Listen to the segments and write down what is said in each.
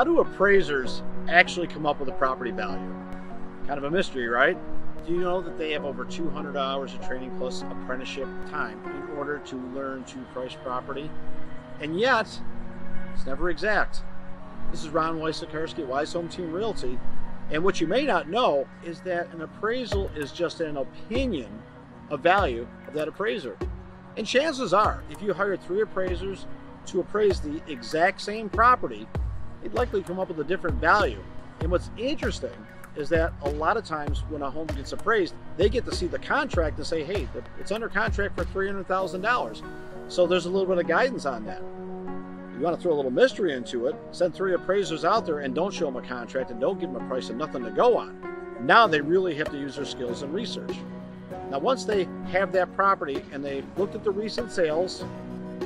How do appraisers actually come up with a property value? Kind of a mystery, right? Do you know that they have over 200 hours of training plus apprenticeship time in order to learn to price property? And yet, it's never exact. This is Ron Wysokarski at Wyse Home Team Realty. And what you may not know is that an appraisal is just an opinion of value of that appraiser. And chances are, if you hire three appraisers to appraise the exact same property, they'd likely come up with a different value. And what's interesting is that a lot of times when a home gets appraised, they get to see the contract and say, hey, it's under contract for $300,000. So there's a little bit of guidance on that. You want to throw a little mystery into it, send three appraisers out there and don't show them a contract and don't give them a price and nothing to go on. Now they really have to use their skills and research. Now, once they have that property and they've looked at the recent sales,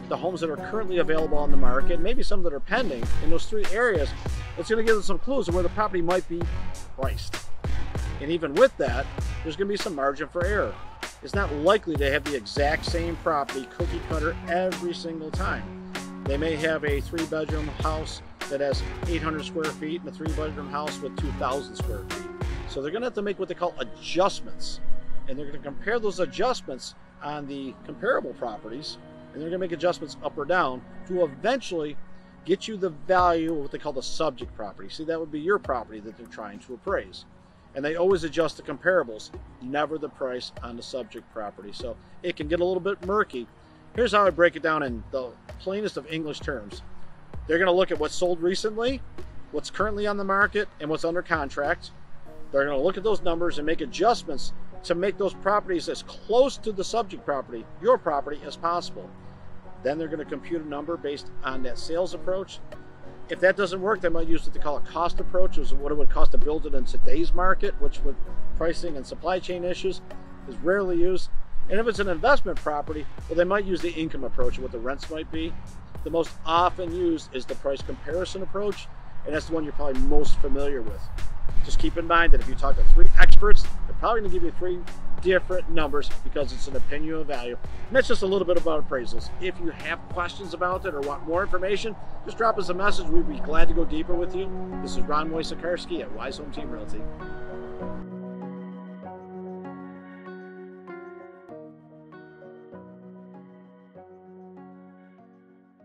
the homes that are currently available on the market, maybe some that are pending in those three areas, it's going to give them some clues of where the property might be priced. And even with that, there's going to be some margin for error. It's not likely to have the exact same property cookie cutter every single time. They may have a three bedroom house that has 800 square feet and a three bedroom house with 2,000 square feet. So they're going to have to make what they call adjustments. And they're going to compare those adjustments on the comparable properties and they're going to make adjustments up or down to eventually get you the value of what they call the subject property. See, that would be your property that they're trying to appraise. And they always adjust the comparables, never the price on the subject property. So it can get a little bit murky. Here's how I break it down in the plainest of English terms. They're going to look at what's sold recently, what's currently on the market, and what's under contract. They're going to look at those numbers and make adjustments to make those properties as close to the subject property, your property, as possible. Then they're going to compute a number based on that sales approach. If that doesn't work, they might use what they call a cost approach, which is what it would cost to build it in today's market, which with pricing and supply chain issues is rarely used. And if it's an investment property, well, they might use the income approach, what the rents might be. The most often used is the price comparison approach, and that's the one you're probably most familiar with. Just keep in mind that if you talk to three experts, they're probably going to give you three different numbers because it's an opinion of value. And that's just a little bit about appraisals. If you have questions about it or want more information, just drop us a message. We'd be glad to go deeper with you. This is Ron Wysokarski at Wyse Home Team Realty.